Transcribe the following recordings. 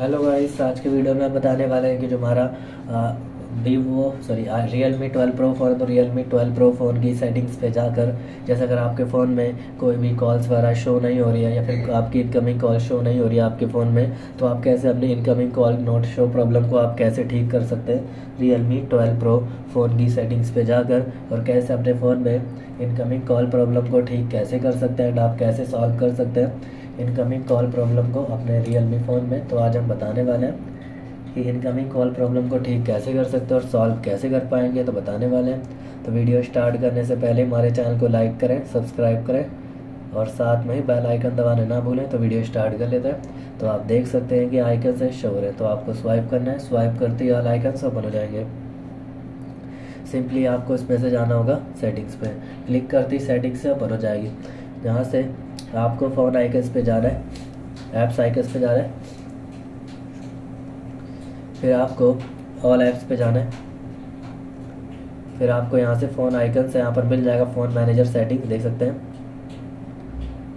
Hello guys आज के video में बताने वाले हैं कि जो हमारा Vivo sorry Realme twelve pro phone तो Realme twelve pro phone की सेटिंग्स पे जाकर, जैसे अगर आपके फ़ोन में कोई भी कॉल्स वगैरह शो नहीं हो रही है, या फिर आपकी इनकमिंग कॉल शो नहीं हो रही है आपके फ़ोन में तो आप कैसे अपनी incoming call not show problem को आप कैसे ठीक कर सकते हैं? Realme twelve pro phone की सेटिंग्स पर जाकर, और कैसे अपने फ़ोन में इनकमिंग कॉल प्रॉब्लम को ठीक कैसे कर सकते हैं एंड आप कैसे सॉल्व कर सकते हैं? इनकमिंग कॉल प्रॉब्लम को अपने रियल मी फ़ोन में तो आज हम बताने वाले हैं कि इनकमिंग कॉल प्रॉब्लम को ठीक कैसे कर सकते हैं और सॉल्व कैसे कर पाएँगे तो बताने वाले हैं। तो वीडियो स्टार्ट करने से पहले हमारे चैनल को लाइक करें सब्सक्राइब करें और साथ में ही बेल आइकन दबाने ना भूलें तो वीडियो स्टार्ट कर लेते हैं। तो आप देख सकते हैं कि आइकन से शोर है। तो आपको स्वाइप करना है स्वाइप करते ही ऑल आइकन ओपन हो जाएँगे। सिंपली आपको इसमें से जाना होगा सेटिंग्स पे। क्लिक करते ही सेटिंग्स से ओपन हो जाएगी। जहाँ से आपको फ़ोन आइकन्स पे जाना है ऐप्स आइकन्स पे जाना है। फिर आपको ऑल ऐप्स पे जाना है। फिर आपको यहाँ से फ़ोन आइकन से यहाँ पर मिल जाएगा फ़ोन मैनेजर सेटिंग देख सकते हैं।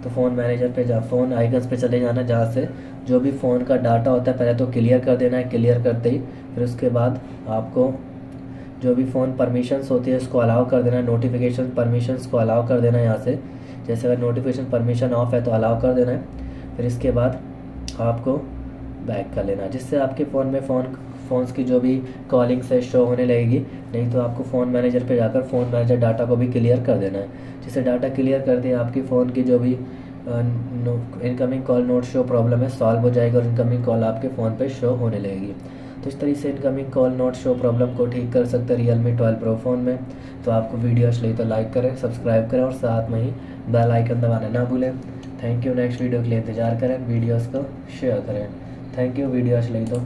तो फ़ोन मैनेजर पे जा फ़ोन आइकन्स पे चले जाना, जहाँ से जो भी फ़ोन का डाटा होता है, पहले तो क्लियर कर देना है क्लियर करते ही, फिर उसके बाद आपको जो भी फ़ोन परमिशंस होती है, उसको अलाउ कर देना है नोटिफिकेशन परमिशंस को अलाउ कर देना है यहाँ से। जैसे अगर नोटिफिकेशन परमिशन ऑफ़ है तो अलाउ कर देना है। फिर इसके बाद आपको बैक कर लेना है, जिससे आपके फ़ोन में फ़ोन फ़ोन्स की जो भी कॉलिंग से शो होने लगेगी। नहीं तो आपको फ़ोन मैनेजर पे जाकर फ़ोन मैनेजर डाटा को भी क्लियर कर देना है। जिससे डाटा क्लियर कर दिया आपकी फ़ोन की जो भी incoming call not show problem है सॉल्व हो जाएगी और इनकमिंग कॉल आपके फ़ोन पे शो होने लगेगी। तो इस तरीके से incoming call not show problem को ठीक कर सकते हैं Realme twelve pro phone में। तो आपको वीडियो अच्छी लगी तो लाइक करें सब्सक्राइब करें और साथ में ही बेल आइकन दबाना ना भूलें। थैंक यू नेक्स्ट वीडियो के लिए इंतज़ार करें वीडियोज़ को शेयर करें। थैंक यू वीडियो अच्छी लगी तो